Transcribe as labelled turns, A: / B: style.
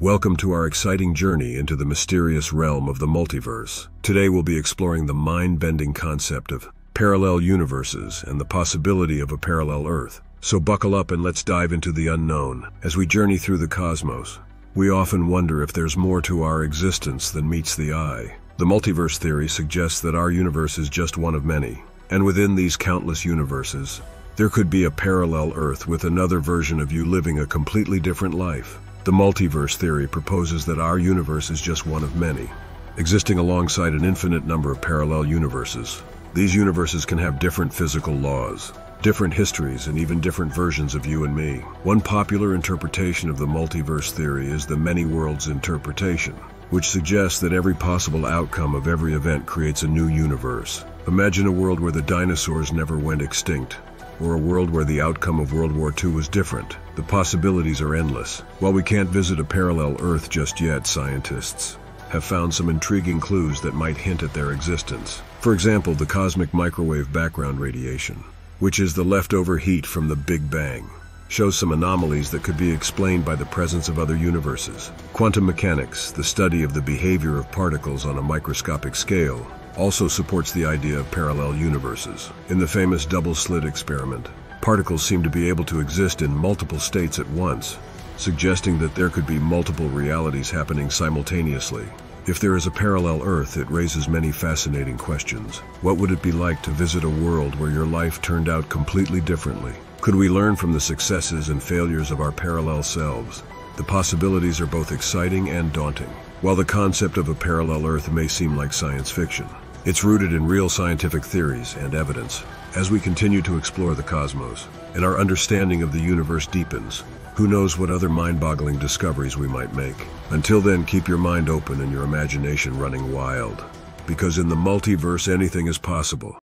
A: Welcome to our exciting journey into the mysterious realm of the multiverse. Today we'll be exploring the mind-bending concept of parallel universes and the possibility of a parallel Earth. So buckle up and let's dive into the unknown. As we journey through the cosmos, we often wonder if there's more to our existence than meets the eye. The multiverse theory suggests that our universe is just one of many, and within these countless universes, there could be a parallel Earth with another version of you living a completely different life. The multiverse theory proposes that our universe is just one of many, existing alongside an infinite number of parallel universes. These universes can have different physical laws, different histories, and even different versions of you and me. One popular interpretation of the multiverse theory is the many worlds interpretation, which suggests that every possible outcome of every event creates a new universe. Imagine a world where the dinosaurs never went extinct, or a world where the outcome of World War II was different. The possibilities are endless. While we can't visit a parallel Earth just yet, scientists have found some intriguing clues that might hint at their existence. For example, the cosmic microwave background radiation, which is the leftover heat from the Big Bang, shows some anomalies that could be explained by the presence of other universes. Quantum mechanics, the study of the behavior of particles on a microscopic scale, also supports the idea of parallel universes. In the famous double-slit experiment, particles seem to be able to exist in multiple states at once, suggesting that there could be multiple realities happening simultaneously. If there is a parallel Earth, it raises many fascinating questions. What would it be like to visit a world where your life turned out completely differently? Could we learn from the successes and failures of our parallel selves? The possibilities are both exciting and daunting. While the concept of a parallel Earth may seem like science fiction, it's rooted in real scientific theories and evidence. As we continue to explore the cosmos, and our understanding of the universe deepens, who knows what other mind-boggling discoveries we might make. Until then, keep your mind open and your imagination running wild. Because in the multiverse, anything is possible.